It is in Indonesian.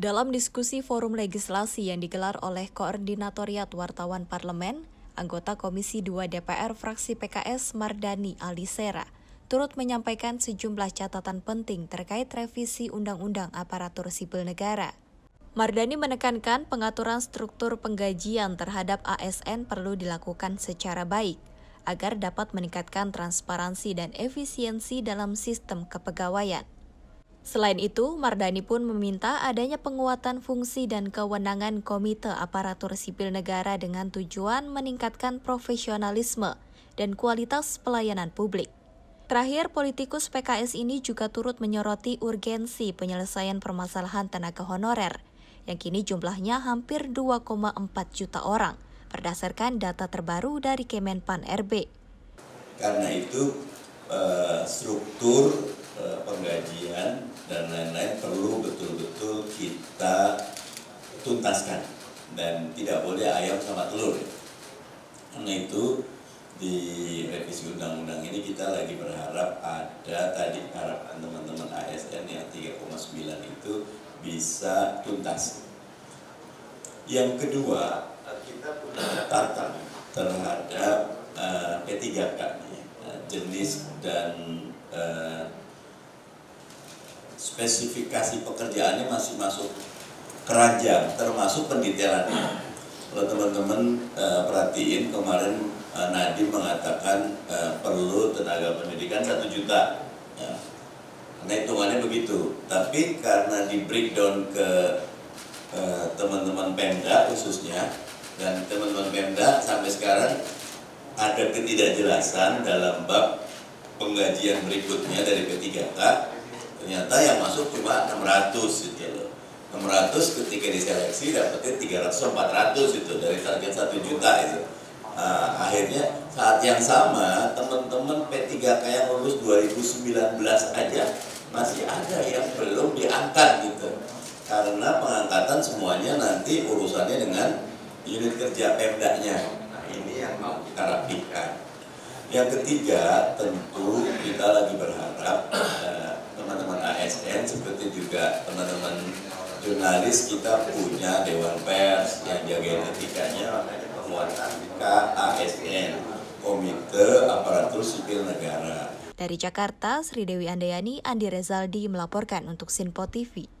Dalam diskusi forum legislasi yang digelar oleh Koordinatoriat Wartawan Parlemen, anggota Komisi 2 DPR fraksi PKS Mardani Alisera turut menyampaikan sejumlah catatan penting terkait revisi Undang-Undang Aparatur Sipil Negara. Mardani menekankan pengaturan struktur penggajian terhadap ASN perlu dilakukan secara baik agar dapat meningkatkan transparansi dan efisiensi dalam sistem kepegawaian. Selain itu, Mardani pun meminta adanya penguatan fungsi dan kewenangan Komite Aparatur Sipil Negara dengan tujuan meningkatkan profesionalisme dan kualitas pelayanan publik. Terakhir, politikus PKS ini juga turut menyoroti urgensi penyelesaian permasalahan tenaga honorer, yang kini jumlahnya hampir 2,4 juta orang, berdasarkan data terbaru dari Kemenpan RB. Karena itu, eh, struktur penggajian dan lain-lain perlu betul-betul kita tuntaskan dan tidak boleh ayam sama telur. Karena itu di revisi undang-undang ini kita lagi berharap ada tadi harapan teman-teman ASN yang 3,9 itu bisa tuntas. Yang kedua, kita punya catatan terhadap uh, P3K uh, jenis dan uh, spesifikasi pekerjaannya masih masuk keranjang termasuk pendetailannya. Kalau teman-teman uh, perhatiin kemarin uh, Nadiem mengatakan uh, perlu tenaga pendidikan satu juta. Ya. Karena hitungannya begitu. Tapi karena di breakdown ke teman-teman Pemda khususnya dan teman-teman Pemda sampai sekarang ada ketidakjelasan dalam bab penggajian berikutnya dari P3K ternyata yang masuk cuma 600 gitu loh 600 ketika diseleksi dapatnya 300 400 itu dari target 1 juta itu Nah, akhirnya saat yang sama teman-teman P3K yang lulus 2019 aja masih ada yang belum diangkat gitu. Karena pengangkatan semuanya nanti urusannya dengan unit kerja Pemdanya. Nah, ini yang mau kita rapikan. Yang ketiga, tentu kita lagi berharap eh, ASN seperti juga teman-teman jurnalis kita punya dewan pers yang jaga etikanya penguatan KASN, Komite Aparatur Sipil Negara. Dari Jakarta, Sri Dewi Andayani, Andi Rezaldi melaporkan untuk Sinpo TV.